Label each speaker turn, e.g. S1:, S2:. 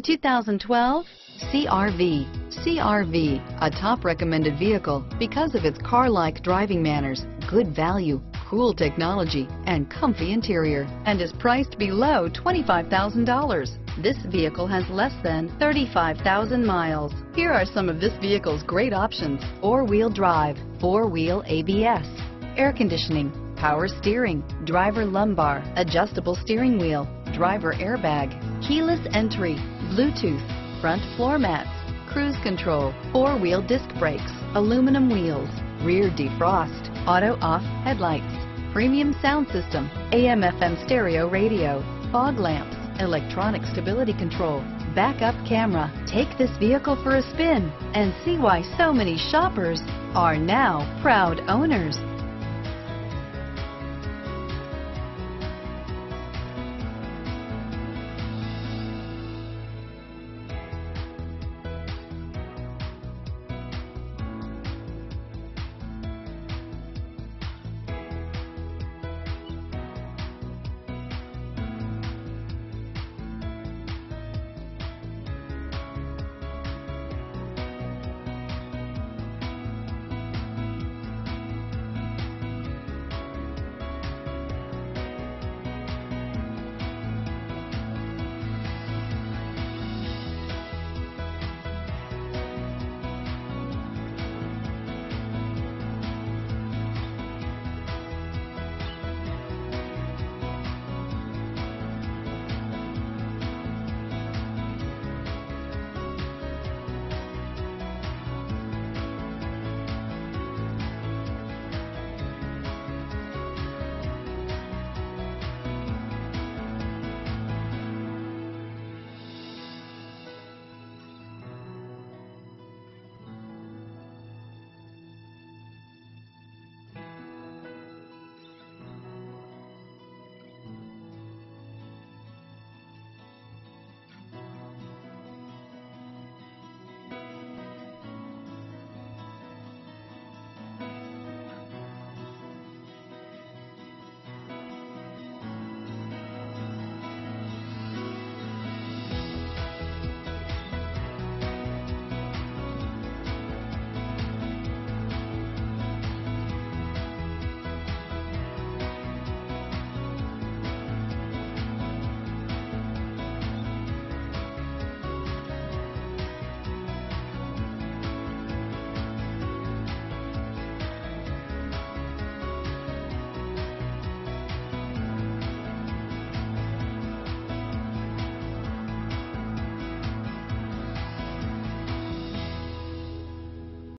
S1: 2012 CRV. CRV, a top recommended vehicle because of its car-like driving manners, good value, cool technology, and comfy interior, and is priced below $25,000. This vehicle has less than 35,000 miles. Here are some of this vehicle's great options. Four-wheel drive, four-wheel ABS, air conditioning, power steering, driver lumbar, adjustable steering wheel, driver airbag, keyless entry, Bluetooth, front floor mats, cruise control, four-wheel disc brakes, aluminum wheels, rear defrost, auto-off headlights, premium sound system, AM FM stereo radio, fog lamps, electronic stability control, backup camera. Take this vehicle for a spin and see why so many shoppers are now proud owners.